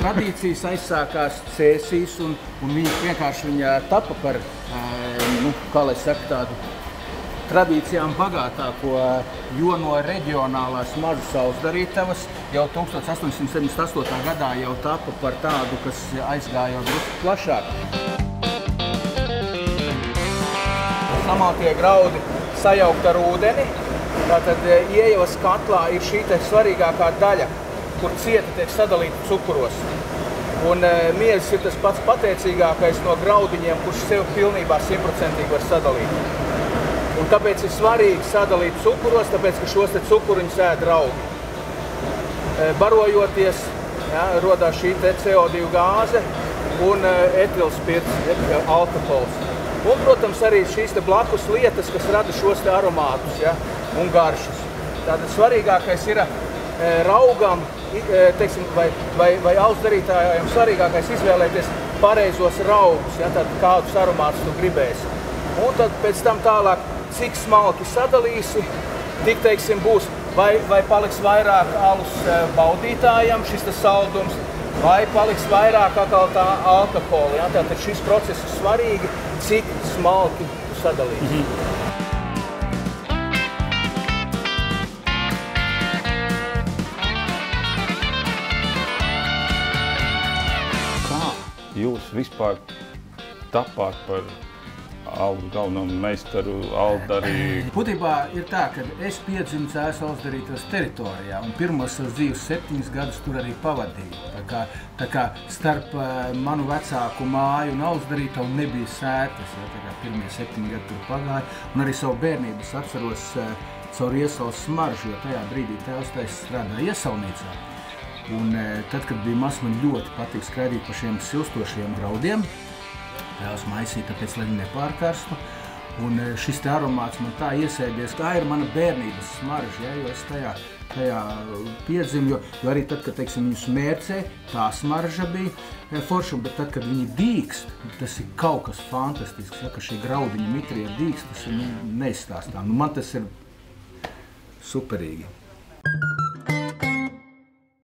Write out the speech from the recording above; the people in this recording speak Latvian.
tradīcijas aizsākās Cēsīs, un, un viņi vienkārši viņa tapa par, nu, kā lai saka, tādu tradīcijām bagātāko jono reģionālās mazu sausdarītavas. Jau 1878. gadā jau tapa par tādu, kas aizgāja jau drusku plašāk. Samaltie graudi sajaukt ar ūdeni. Tātad iejavas katlā ir šī svarīgākā daļa, kur cieta tiek sadalīta cukuros. Un e, miezis ir tas pats pateicīgākais no graudiņiem, kurš sev pilnībā simtprocentīgi var sadalīt. Un tāpēc ir svarīgi sadalīt cukuros, tāpēc, ka šos te cukuriņus ēd raugi. E, barojoties, ja, rodās šī CO2 gāze un e, etilspirts, alkohols. Un, protams, arī šīs te blakus lietas, kas rada šos te aromātus ja, un garšas. Tātad svarīgākais ir raugam teiksim, vai, vai, vai augstsdarītājiem svarīgākais izvēlēties pareizos raugus, ja, tad kādus aromātus tu gribēsi. Un tad pēc tam tālāk, cik smalki sadalīsi, tik teiksim būs, vai, vai paliks vairāk alus baudītājam šis saldums, vai paliks vairāk atkal tā alkohola. Ja, tātad šis process ir svarīgi, cik smalki tu sadalīsi. Mm -hmm. Jūs vispār tapāt par alus galveno meistaru Aldarī? Būtībā ir tā, ka es piedzimu Cēs Alsdarītos teritorijā un pirmos savus dzīves septiņus gadus tur arī pavadīju. Tā kā, tā kā starp uh, manu vecāku māju un Alsdarītavu nebija sētas, ja, tā kā pirmie septiņi gadi tur pagāja. Un arī savu bērnību es atceros uh, caur iesalas smaržu, jo tajā brīdī tēvs taisa strādāja iesaulnīcā. Un, tad, kad bija mazs, man ļoti patīk skraidīt pa šiem silstošiem graudiem. Tēvs maisīja, tāpēc, lai viņi nepārkarstu. Un šis aromāts man tā iesēdies, tā ir mana bērnības smarža, ja, jo es tajā, tajā piedzimu, jo, jo arī tad, kad, teiksim, viņus mērcē, tā smarža bija forša, bet tad, kad viņi dīkst, tas ir kaut kas fantastisks, ja, ka šī graudiņa mitrie dīkst, tas ir nu, neizstāstām. Nu, man tas ir superīgi.